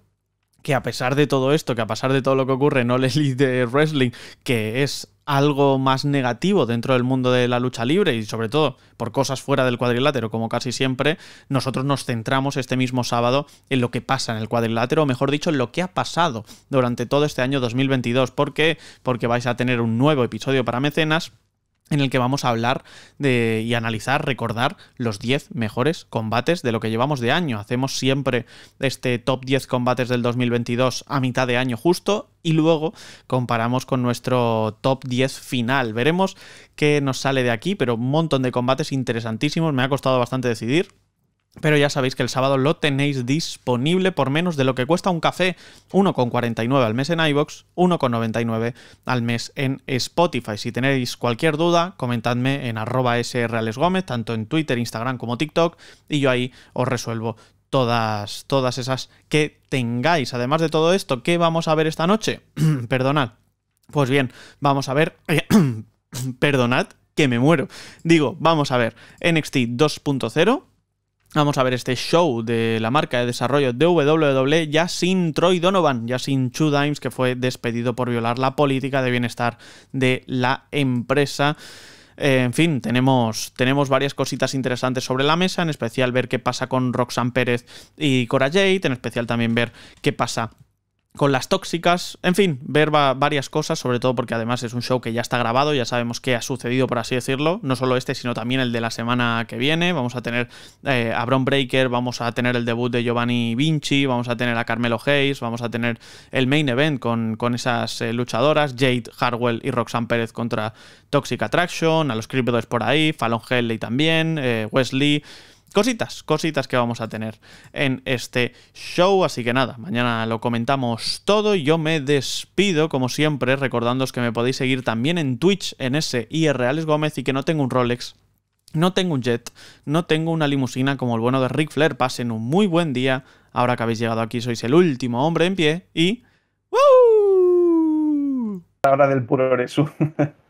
que a pesar de todo esto, que a pesar de todo lo que ocurre en All Elite Wrestling, que es algo más negativo dentro del mundo de la lucha libre y sobre todo por cosas fuera del cuadrilátero, como casi siempre, nosotros nos centramos este mismo sábado en lo que pasa en el cuadrilátero, o mejor dicho, en lo que ha pasado durante todo este año 2022. ¿Por qué? Porque vais a tener un nuevo episodio para mecenas en el que vamos a hablar de, y analizar, recordar los 10 mejores combates de lo que llevamos de año. Hacemos siempre este top 10 combates del 2022 a mitad de año justo y luego comparamos con nuestro top 10 final. Veremos qué nos sale de aquí, pero un montón de combates interesantísimos. Me ha costado bastante decidir. Pero ya sabéis que el sábado lo tenéis disponible por menos de lo que cuesta un café. 1,49 al mes en iBox, 1,99 al mes en Spotify. Si tenéis cualquier duda, comentadme en arroba sralesgómez, tanto en Twitter, Instagram como TikTok, y yo ahí os resuelvo todas, todas esas que tengáis. Además de todo esto, ¿qué vamos a ver esta noche? Perdonad. Pues bien, vamos a ver... Perdonad que me muero. Digo, vamos a ver NXT 2.0 Vamos a ver este show de la marca de desarrollo de WWE ya sin Troy Donovan, ya sin Chu Dimes, que fue despedido por violar la política de bienestar de la empresa. Eh, en fin, tenemos, tenemos varias cositas interesantes sobre la mesa, en especial ver qué pasa con Roxanne Pérez y Cora Jade, en especial también ver qué pasa con las tóxicas, en fin, ver varias cosas, sobre todo porque además es un show que ya está grabado, ya sabemos qué ha sucedido, por así decirlo, no solo este, sino también el de la semana que viene, vamos a tener eh, a Bron Breaker, vamos a tener el debut de Giovanni Vinci, vamos a tener a Carmelo Hayes, vamos a tener el main event con, con esas eh, luchadoras, Jade Harwell y Roxanne Pérez contra Toxic Attraction, a los Cryptos por ahí, Fallon Henley también, eh, Wesley... Cositas, cositas que vamos a tener en este show. Así que nada, mañana lo comentamos todo. Yo me despido, como siempre, recordándoos que me podéis seguir también en Twitch, en ese IRales Gómez, y que no tengo un Rolex, no tengo un jet, no tengo una limusina como el bueno de Ric Flair. Pasen un muy buen día. Ahora que habéis llegado aquí, sois el último hombre en pie y. ¡Woo! Ahora del puro Eresu.